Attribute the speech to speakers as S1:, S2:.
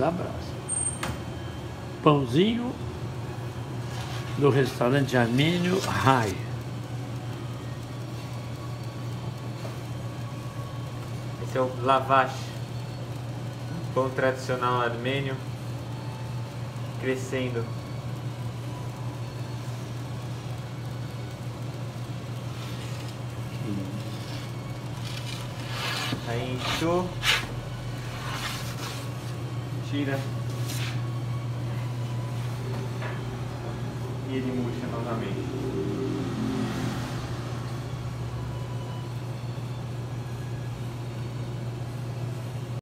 S1: da brasa. Pãozinho do restaurante Armênio Rai.
S2: Esse é o lavash, pão tradicional armênio, crescendo. Aí inchou, tira e ele murcha novamente.